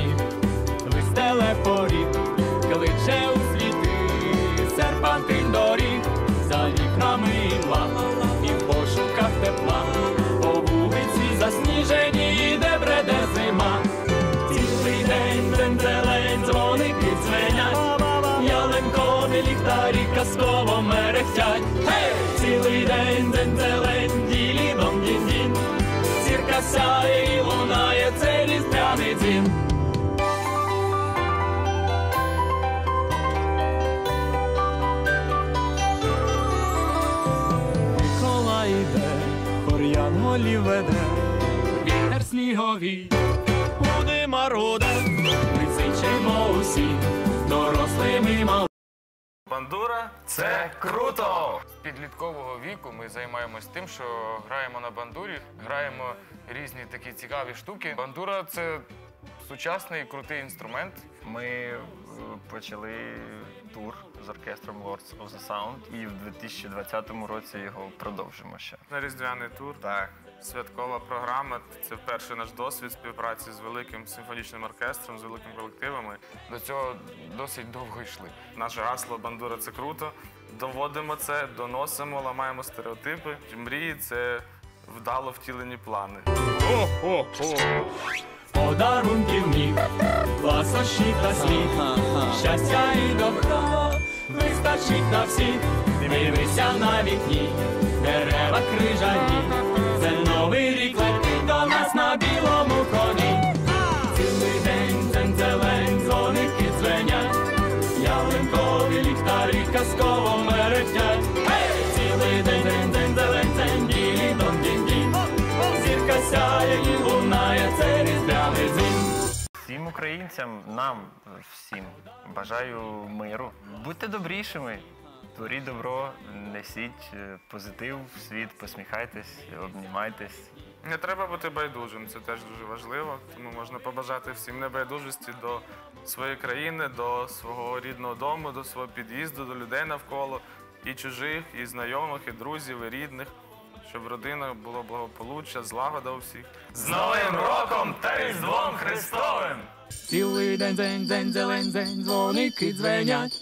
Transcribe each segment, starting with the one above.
світі, листеле поріг, кличе у світи, серпантин доріг, за вікнами імла, і в пошуках тепла, по вулиці засніжені, де бреде зима. Цілий день день-зелень, дзвоники дзвенять, ялинкові ліхтарі казково мерехтять. Hey! Цілий день день-зелень, ділі дом дін-дін, сірка сяє. Веде, вітер сніговий, буде морода, ми зичимо усі, дорослими і малими. Бандура це круто! З підліткового віку ми займаємось тим, що граємо на бандурі, граємо різні такі цікаві штуки. Бандура це сучасний крутий інструмент. Ми почали тур з оркестром Lords of the Sound і в 2020 році його продовжимо ще. На різдвяний тур. Так. Святкова програма. Це перший наш досвід співпраці з великим симфонічним оркестром, з великими колективами. До цього досить довго йшли. Наше гасло Бандура це круто. Доводимо це, доносимо, ламаємо стереотипи. Мрії це вдало втілені плани. Подарунків міг, ласощі та слів, щастя і добро вистачить на всіх. Дивися на вікні, дерева крижані, це новий рік летить до нас на білому коні. Цілий день дзень-зелень, дзвоники дзвенять, ялинкові ліхтарі казково мерехтять. Всім українцям, нам всім бажаю миру. Будьте добрішими, творіть добро, несіть е, позитив в світ, посміхайтесь, обнімайтесь. Не треба бути байдужим, це теж дуже важливо. Тому можна побажати всім небайдужості до своєї країни, до свого рідного дому, до свого під'їзду, до людей навколо, і чужих, і знайомих, і друзів, і рідних, щоб в родинах було благополуччя, злагода у всіх. З Новим роком та Різдвом Христовим! Цілий день день день зелень день дзвоники дзвенять,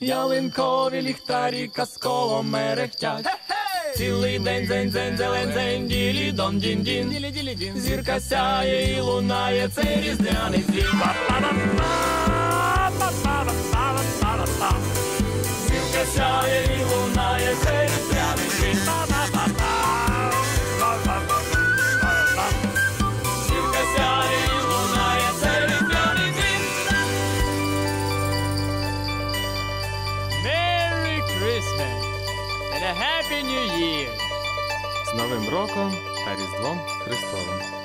ялинкові ліхтарі казково мерехтять. Цілий день день день зелень день ділі дон дін дін Зірка сяє і лунає, це різдвяний дзвін. A Happy New Year! З Новим роком та Різдвом Христовим.